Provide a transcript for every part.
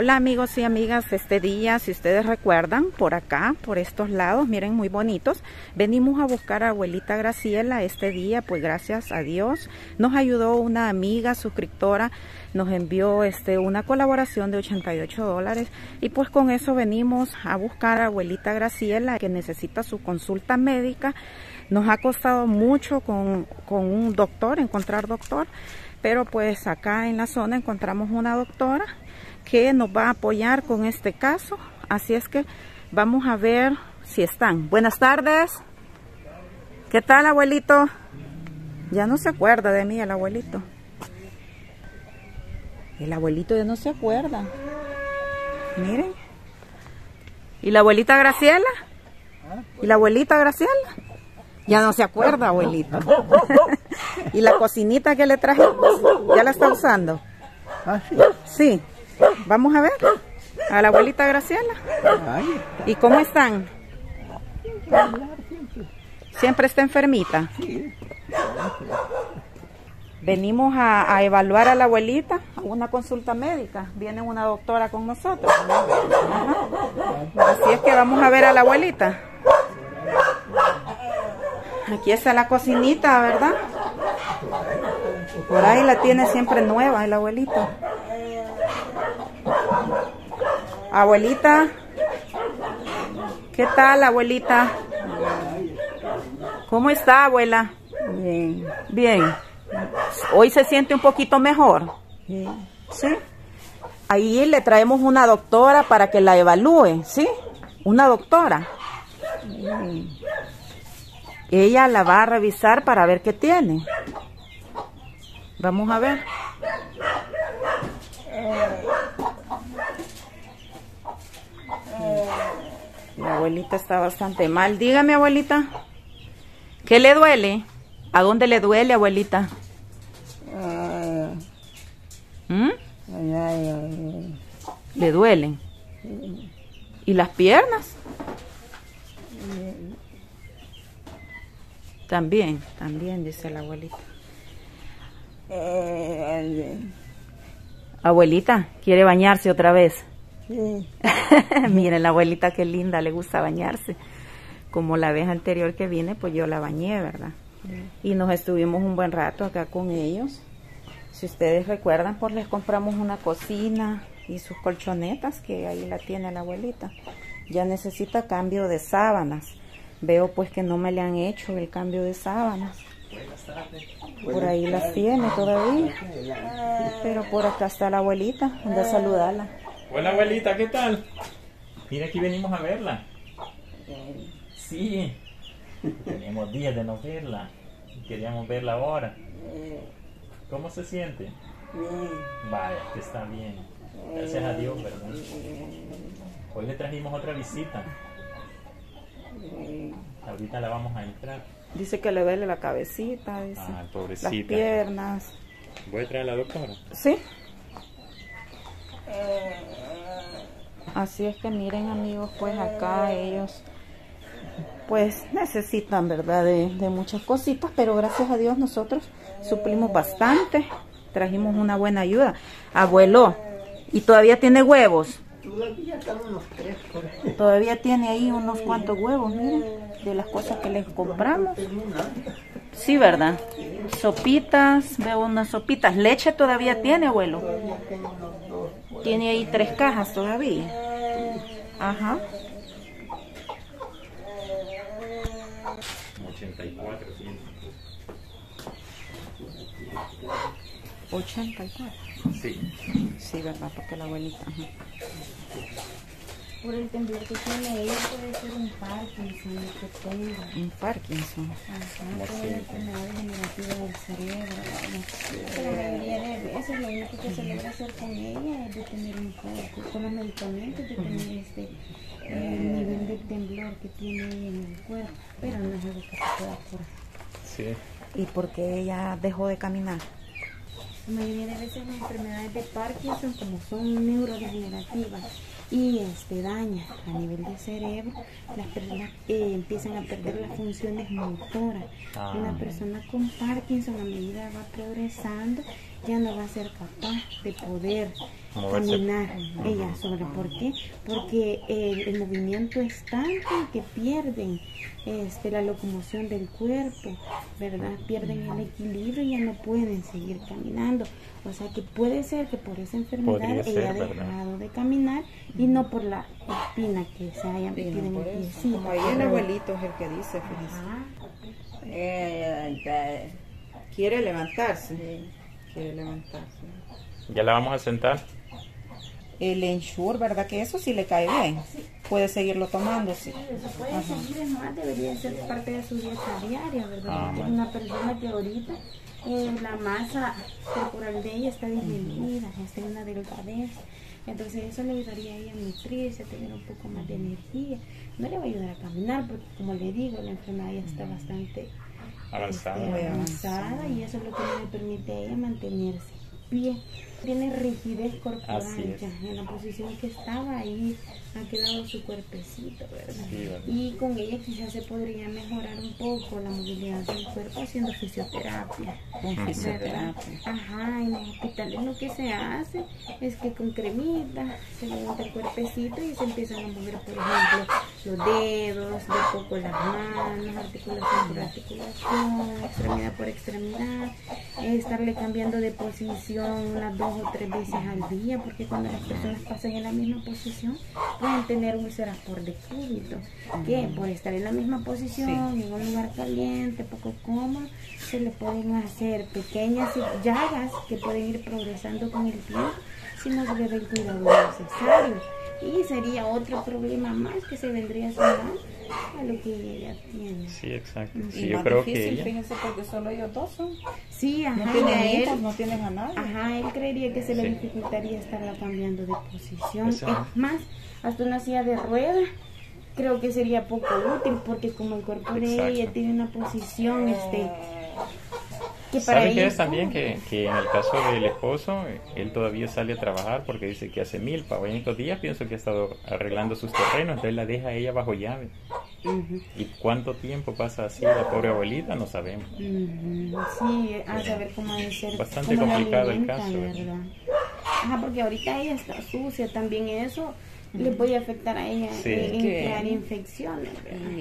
Hola amigos y amigas, este día, si ustedes recuerdan, por acá, por estos lados, miren muy bonitos, venimos a buscar a abuelita Graciela este día, pues gracias a Dios, nos ayudó una amiga suscriptora, nos envió este una colaboración de 88 dólares. Y pues con eso venimos a buscar a abuelita Graciela que necesita su consulta médica. Nos ha costado mucho con, con un doctor, encontrar doctor, pero pues acá en la zona encontramos una doctora que nos va a apoyar con este caso. Así es que vamos a ver si están. Buenas tardes. ¿Qué tal, abuelito? Ya no se acuerda de mí el abuelito. El abuelito ya no se acuerda. Miren. ¿Y la abuelita Graciela? ¿Y la abuelita Graciela? Ya no se acuerda, abuelito. ¿Y la cocinita que le trajimos? ¿Ya la está usando? Ah, sí. Sí. Vamos a ver. A la abuelita Graciela. ¿Y cómo están? Siempre está enfermita. Venimos a, evaluar a la abuelita, una consulta médica. Viene una doctora con nosotros. Así es que vamos a ver a la abuelita. Aquí está la cocinita, ¿verdad? Por ahí la tiene siempre nueva el abuelito. Abuelita. ¿Qué tal, abuelita? ¿Cómo está, abuela? Bien. Bien. Hoy se siente un poquito mejor. Sí. ¿Sí? Ahí le traemos una doctora para que la evalúe, ¿sí? Una doctora. Ella la va a revisar para ver qué tiene. Vamos a ver. La abuelita está bastante mal. Dígame, abuelita. ¿Qué le duele? ¿A dónde le duele, abuelita? Ah, ¿Mm? ay, ay, ay. ¿Le duelen? ¿Y las piernas? También, también, dice la abuelita. Eh, Abuelita, ¿quiere bañarse otra vez? Miren, la abuelita qué linda, le gusta bañarse. Como la vez anterior que vine, pues yo la bañé, ¿verdad? Y nos estuvimos un buen rato acá con ellos. Si ustedes recuerdan, pues les compramos una cocina y sus colchonetas, que ahí la tiene la abuelita. Ya necesita cambio de sábanas. Veo pues que no me le han hecho el cambio de sábanas. Por ahí las tiene todavía. Pero por acá está la abuelita, anda a saludarla. Hola abuelita, ¿qué tal? Mira, aquí venimos a verla. Sí, tenemos días de no verla. Queríamos verla ahora. ¿Cómo se siente? Vaya, que está bien. Gracias a Dios, ¿verdad? Hoy le trajimos otra visita. Ahorita la vamos a entrar. Dice que le duele la cabecita, dice. Ah, las pobrecita. piernas. Voy a traer a la doctora. ¿Sí? Así es que miren amigos, pues acá ellos pues necesitan, ¿verdad? De, de muchas cositas, pero gracias a Dios nosotros suplimos bastante, trajimos una buena ayuda. Abuelo, ¿y todavía tiene huevos? Todavía están unos tres por ahí. Todavía tiene ahí unos cuantos huevos, miren, de las cosas que les compramos. Sí, ¿verdad? Sopitas, veo unas sopitas. Leche todavía tiene, abuelo. Todavía tengo. Tiene ahí tres cajas todavía. Ajá. 84, sí. 84. Sí. Sí, ¿verdad? Porque la abuelita. ajá. Por el temblor que tiene ella puede ser un Parkinson lo que tenga. Un Parkinson. Ajá, enfermedad degenerativa del cerebro. Pero la mayoría de veces lo único que se logra hacer con ella es detener un poco, con los medicamentos, detener este el nivel de temblor que tiene ella en el cuerpo. Pero no es algo que se pueda curar. Sí. ¿Y por qué ella dejó de caminar? La mayoría de veces las enfermedades de Parkinson, como son neurodegenerativas y este, dañan a nivel del cerebro, las personas eh, empiezan a perder las funciones motoras. Ah. Una persona con Parkinson a medida va progresando ya no va a ser capaz de poder caminar ella sola. ¿Por qué? Porque el, movimiento es tanto que pierden este, la locomoción del cuerpo, ¿verdad? Pierden el equilibrio y ya no pueden seguir caminando. O sea que puede ser que por esa enfermedad ella haya dejado de caminar y no por la espina que se haya metido en el pie. Como ahí el abuelito es el que dice, eh, quiere levantarse. Quiere levantarse. ¿Ya la vamos a sentar? el Ensure, ¿verdad? Que eso sí le cae bien. Puede seguirlo tomando, sí. Eso puede seguir, es más, debería ser parte de su dieta diaria, ¿verdad? Ah, es una persona que ahorita eh, la masa corporal de ella está disminuida, está en una delgadez. Entonces eso le ayudaría a ella a nutrirse, a tener un poco más de energía. No le va a ayudar a caminar porque como le digo, la enfermedad ya está bastante avanzada, este, avanzada y eso es lo que le permite a ella mantenerse bien tiene rigidez corporal ya, en la posición que estaba ahí ha quedado su cuerpecito, ¿verdad? Y con ella quizás se podría mejorar un poco la movilidad del cuerpo haciendo fisioterapia. Con fisioterapia. Ajá, en los hospitales lo que se hace es que con cremita se levanta el cuerpecito y se empiezan a mover, por ejemplo, los dedos, de poco las manos, articulación por articulación, extremidad por extremidad, estarle cambiando de posición unas dos o tres veces al día, porque cuando las personas pasan en la misma posición, pueden tener úlceras por decúbito, que por estar en la misma posición, en un lugar caliente, poco cómodo, se le pueden hacer pequeñas llagas que pueden ir progresando con el tiempo si no se le da el cuidado necesario. Y sería otro problema más que se vendría a sumar a lo que ella tiene. Sí, exacto. Sí, y yo creo difícil, que fíjense, porque solo ellos dos son. Sí, ajá. No tienen hijos, no tienen a nadie. Ajá, él creería que se le dificultaría estarla cambiando de posición. Es más, hasta una silla de rueda creo que sería poco útil porque como el cuerpo de ella tiene una posición este que ¿Sabe qué es también? Que, que, en el caso del esposo, él todavía sale a trabajar porque dice que hace mil para en estos días pienso que ha estado arreglando sus terrenos, entonces la deja ella bajo llave. ¿Y cuánto tiempo pasa así la pobre abuelita? No sabemos. Sí, a saber cómo debe ser. Bastante complicado el caso. ¿verdad? Ajá, porque ahorita ella está sucia, también eso le puede afectar a ella en, crear infecciones.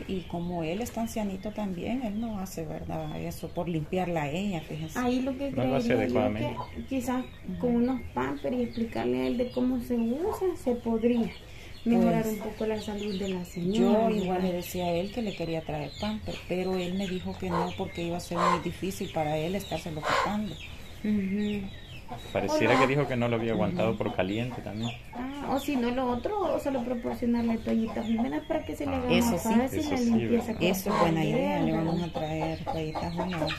Y, como él es ancianito también, él no hace, ¿verdad? Eso por limpiarla a ella, fíjese. Ahí lo que no que quizás con unos pampers y explicarle a él de cómo se usa, se podría mejorar pues, un poco la salud de la señora. Yo igual le decía a él que le quería traer pamper, pero él me dijo que no porque iba a ser muy difícil para él estárselo quitando. Pareciera que dijo que no lo había aguantado por caliente también. Ah, o si no lo otro, o solo proporcionarle toallitas húmedas para que se le haga eso más sí, fácil eso la limpieza. eso es buena idea, le vamos a traer toallitas húmedas.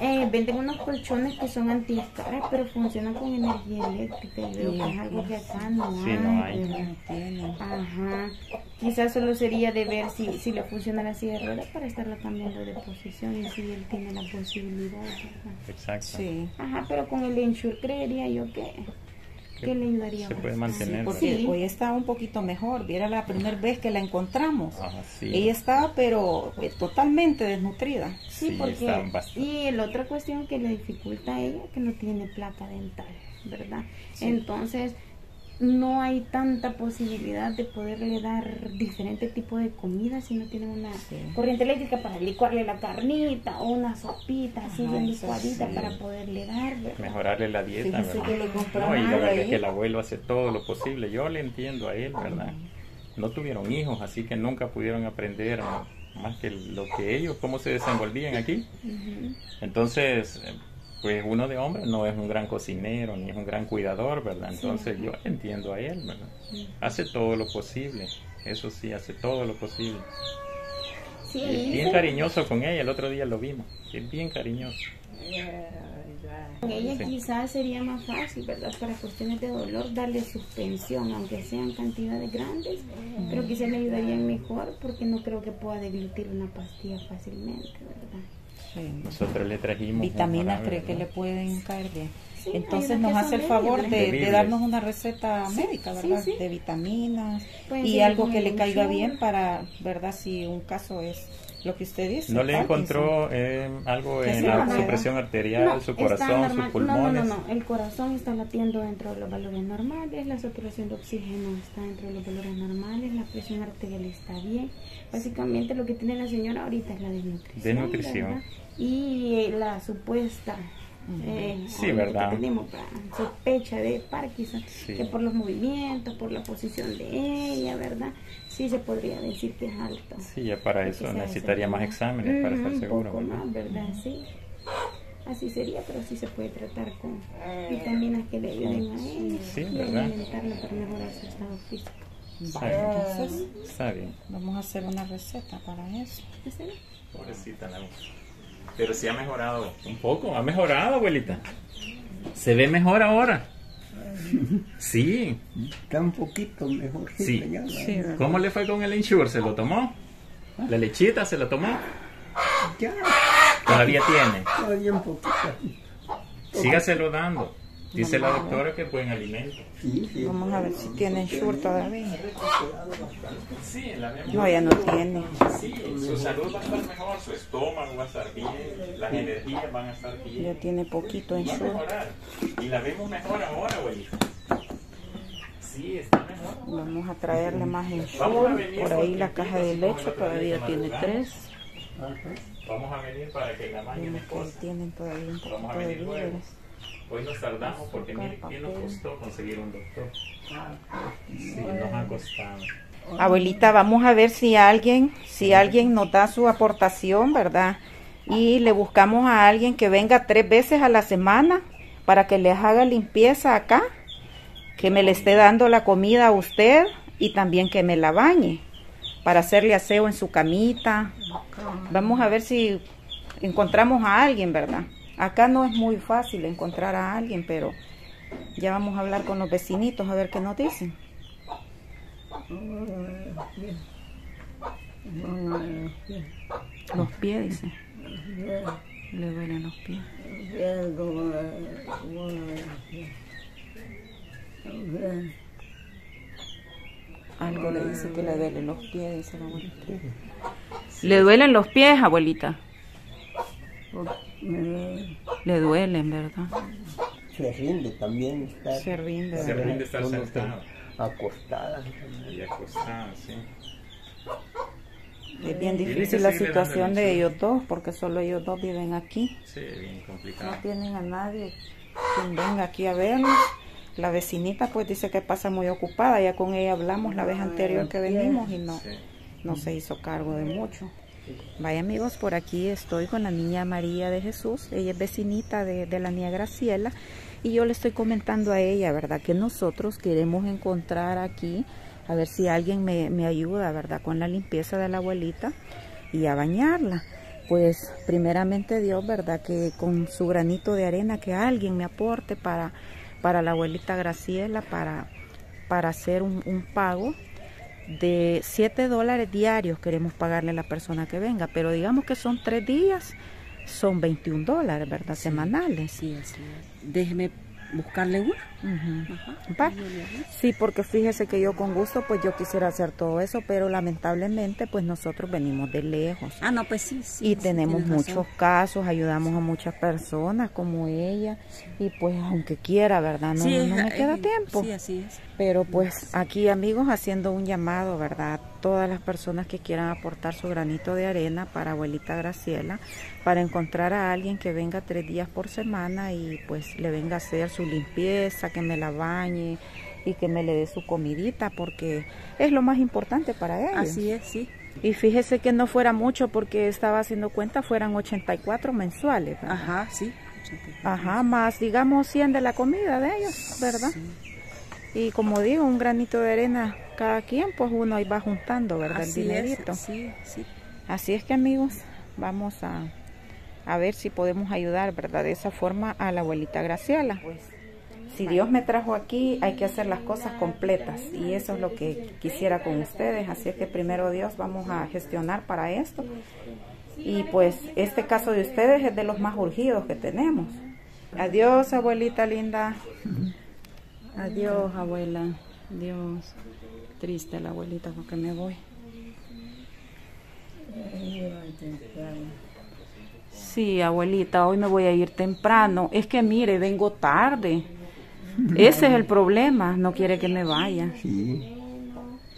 Eh, venden unos colchones que son antiescaras, pero funcionan con energía eléctrica. Y que es algo que acá no sí, hay. No hay. No tienen. Ajá. Quizás solo sería de ver si, si le funciona la silla de ruedas para estarla cambiando de posición y si él tiene la posibilidad. Exacto. Sí. Ajá, pero con el Ensure creería yo que, que le ayudaría. Se puede mantener. porque hoy está un poquito mejor. Viera la primera vez que la encontramos. Ella estaba, pero eh, totalmente desnutrida. Sí, porque. Y la otra cuestión que le dificulta a ella que no tiene placa dental, ¿verdad? Entonces no hay tanta posibilidad de poderle dar diferente tipo de comida si no tienen una corriente eléctrica para licuarle la carnita o una sopita así bien licuadita para poderle dar. Mejorarle la dieta, ¿verdad? y la verdad es que el abuelo hace todo lo posible. Yo le entiendo a él, ¿verdad? No tuvieron hijos, así que nunca pudieron aprender más que lo que ellos, cómo se desenvolvían aquí. Entonces, pues uno de hombre no es un gran cocinero ni es un gran cuidador, ¿verdad? Entonces yo entiendo a él, ¿verdad? Hace todo lo posible, eso sí, hace todo lo posible. Sí, es bien cariñoso con ella, el otro día lo vimos, es bien cariñoso. Con ella quizás sería más fácil, ¿verdad? Para cuestiones de dolor, darle suspensión, aunque sean cantidades grandes, pero quizás le ayudarían mejor porque no creo que pueda deglutir una pastilla fácilmente, ¿verdad? Nosotros le trajimos vitaminas, cree que le pueden caer bien. Entonces nos hace el favor de, darnos una receta médica, ¿verdad? De vitaminas y algo que le caiga bien para, ¿verdad? Si un caso es lo que usted dice. ¿No le encontró eh, algo en la, no, su presión arterial, No, su corazón, sus pulmones? No, no, no, no. El corazón está latiendo dentro de los valores normales, la saturación de oxígeno está dentro de los valores normales, la presión arterial está bien. Básicamente lo que tiene la señora ahorita es la desnutrición. Desnutrición. ¿verdad? Y la supuesta eh, Sí, ¿verdad? que tenemos sospecha de Parkinson, Sí. que por los movimientos, por la posición de ella, ¿verdad? Sí se podría decir que es alto. Sí, ya para eso quizás necesitaría más exámenes para estar seguro. Un poco ¿verdad? más, ¿verdad? Sí. Así sería, pero sí se puede tratar con vitaminas que le ayuden a ella Sí, y ¿verdad? alimentarla para mejorar su estado físico. Vale, entonces Está bien. vamos a hacer una receta para eso. Pobrecita la Pero sí ha mejorado. Un poco, ha mejorado, abuelita. Se ve mejor ahora. Sí. Está un poquito mejor. Sí. ¿Cómo le fue con el Ensure? ¿Se lo tomó? ¿La lechita se la tomó? ya, Todavía tiene. todavía un poquito. Sígaselo dando. Dice la doctora que es buen alimento. Vamos a ver si tiene Shure todavía. No, ya no tiene. Sí, su salud va a estar mejor, su estómago va a estar bien, las energías van a estar Ya bien. tiene poquito en. Y la vemos mejor ahora, abuelita. Sí, está mejor. Vamos a traerle más en Por ahí la caja de leche todavía tiene tres. Vamos a venir para que la esposa. tienen todavía un poquito de víveres. Hoy nos tardamos porque mire quién nos costó conseguir un doctor. Sí, nos ha costado. Abuelita, vamos a ver si alguien, si alguien nos da su aportación, ¿verdad? Y le buscamos a alguien que venga tres veces a la semana para que les haga limpieza acá, que me le esté dando la comida a usted y también que me la bañe para hacerle aseo en su camita. Vamos a ver si encontramos a alguien, ¿verdad? Acá no es muy fácil encontrar a alguien, pero ya vamos a hablar con los vecinitos a ver qué nos dicen. Los pies, dice. Le duelen los pies. Algo le dice que le duelen los pies, dice la abuelita. ¿Le duelen los pies, abuelita? Le duelen, ¿verdad? Se rinde también estar. Se rinde, Se ¿verdad? rinde estar Acostada. y acostado, sí. Es bien difícil la situación de ellos dos, porque solo ellos dos viven aquí. Sí, bien No complicado. tienen a nadie quien venga aquí a verlos. La vecinita pues dice que pasa muy ocupada, ya con ella hablamos la vez anterior que venimos y no, Sí. no se hizo cargo de mucho. Vaya amigos, por aquí estoy con la niña María de Jesús, ella es vecinita de, de la niña Graciela y yo le estoy comentando a ella, ¿verdad? Que nosotros queremos encontrar aquí, a ver si alguien me, me ayuda, ¿verdad? Con la limpieza de la abuelita y a bañarla. Pues primeramente Dios, ¿verdad? Que con su granito de arena, que alguien me aporte para, para la abuelita Graciela, para, para hacer un, un pago de 7 dólares diarios queremos pagarle a la persona que venga, pero digamos que son tres días, son 21 dólares, ¿verdad? Semanales. Sí, así es. Déjeme buscarle una. Sí, porque fíjese que yo con gusto pues yo quisiera hacer todo eso, pero lamentablemente pues nosotros venimos de lejos. Ah, no, pues sí. sí y sí, tenemos razón. muchos casos, ayudamos a muchas personas como ella y pues aunque quiera, ¿verdad? No, me eh, queda eh, tiempo. Sí, así es. Pero pues aquí amigos haciendo un llamado, ¿verdad? Todas las personas que quieran aportar su granito de arena para abuelita Graciela, para encontrar a alguien que venga tres días por semana y pues le venga a hacer su limpieza, que me la bañe y que me le dé su comidita porque es lo más importante para ellos. Así es, sí. Y fíjese que no fuera mucho porque estaba haciendo cuenta, fueran 84 mensuales. ¿verdad? Ajá, sí. Ajá, más digamos 100 de la comida de ellos, ¿verdad? Y como digo, un granito de arena cada quien, pues uno ahí va juntando, ¿verdad? Así El dinerito. es. Sí, sí. Así es que amigos, vamos a, a ver si podemos ayudar, ¿verdad? De esa forma a la abuelita Graciela. Pues, si Dios me trajo aquí, hay que hacer las cosas completas y eso es lo que quisiera con ustedes. Así es que primero Dios vamos a gestionar para esto. Y pues este caso de ustedes es de los más urgidos que tenemos. Adiós, abuelita linda. Adiós, abuela. Adiós. Triste la abuelita porque me voy. Sí, abuelita, hoy me voy a ir temprano. Es que mire, vengo tarde. Ese es el problema. No quiere que me vaya. Sí.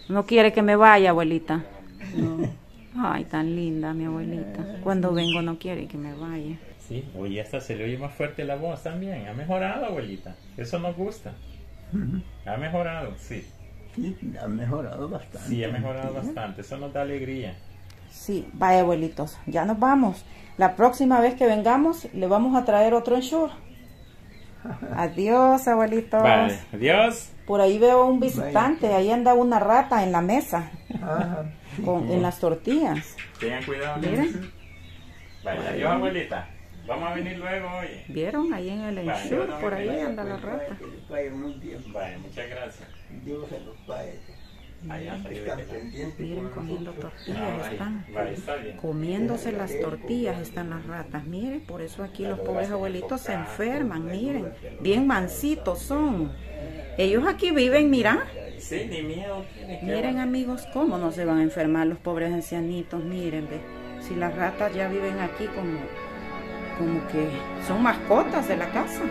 No quiere que me vaya, abuelita. Ay, tan linda mi abuelita. Cuando vengo no quiere que me vaya. Sí, oye, hasta se le oye más fuerte la voz también. Ha mejorado, abuelita. Eso nos gusta. Ha mejorado, sí. Sí, ha mejorado bastante. Sí, ha mejorado bastante. Eso nos da alegría. Sí, vaya abuelitos, ya nos vamos. La próxima vez que vengamos le vamos a traer otro ensure. Adiós, abuelitos. Vale, adiós. Por ahí veo un visitante, ahí anda una rata en la mesa, Ajá. con, en las tortillas. Tengan cuidado. Miren. Vale, adiós, abuelita. Vamos a venir luego, oye. ¿Vieron? Ahí en el ensure, por ahí anda la pues, rata. vaya muchas gracias. Dios se los pague. Miren, comiendo tortillas vale, están. Comiéndose las tortillas están las ratas. Miren, por eso aquí los pobres abuelitos se enferman. Miren, bien mansitos son. Ellos aquí viven, mira. Sí, ni miedo tiene que Miren amigos, cómo no se van a enfermar los pobres ancianitos. Miren, ve. Si las ratas ya viven aquí como, como que son mascotas de la casa.